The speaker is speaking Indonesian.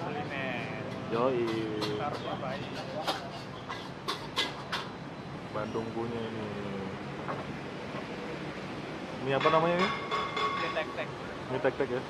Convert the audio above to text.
kuliner. Yoi. Bandung punya ini. Ini apa namanya ini? Ini tek-tek. Mie tek-tek ya?